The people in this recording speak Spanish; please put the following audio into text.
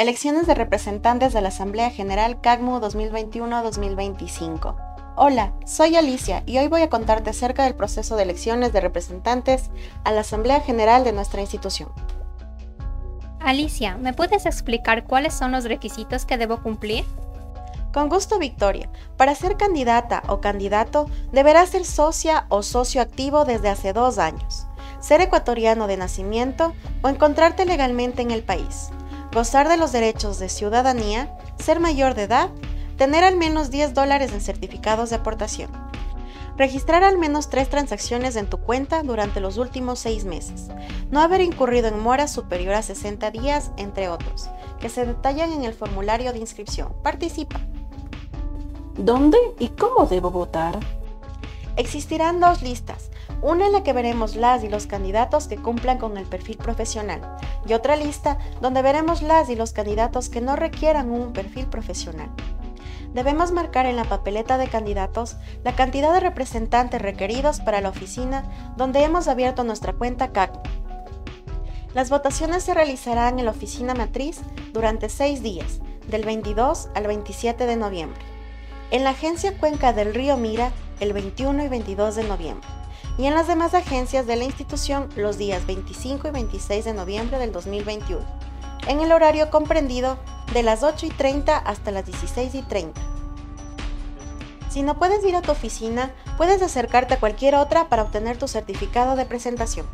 Elecciones de representantes de la Asamblea General CACMU 2021-2025. Hola, soy Alicia y hoy voy a contarte acerca del proceso de elecciones de representantes a la Asamblea General de nuestra institución. Alicia, ¿me puedes explicar cuáles son los requisitos que debo cumplir? Con gusto, Victoria. Para ser candidata o candidato, deberás ser socia o socio activo desde hace dos años, ser ecuatoriano de nacimiento o encontrarte legalmente en el país gozar de los derechos de ciudadanía, ser mayor de edad, tener al menos 10 dólares en certificados de aportación, registrar al menos tres transacciones en tu cuenta durante los últimos seis meses, no haber incurrido en moras superior a 60 días, entre otros, que se detallan en el formulario de inscripción. Participa. ¿Dónde y cómo debo votar? Existirán dos listas, una en la que veremos las y los candidatos que cumplan con el perfil profesional y otra lista donde veremos las y los candidatos que no requieran un perfil profesional. Debemos marcar en la papeleta de candidatos la cantidad de representantes requeridos para la oficina donde hemos abierto nuestra cuenta CAC. Las votaciones se realizarán en la oficina matriz durante seis días, del 22 al 27 de noviembre. En la agencia Cuenca del Río Mira, el 21 y 22 de noviembre y en las demás agencias de la institución los días 25 y 26 de noviembre del 2021, en el horario comprendido de las 8 y 30 hasta las 16 y 30. Si no puedes ir a tu oficina, puedes acercarte a cualquier otra para obtener tu certificado de presentación.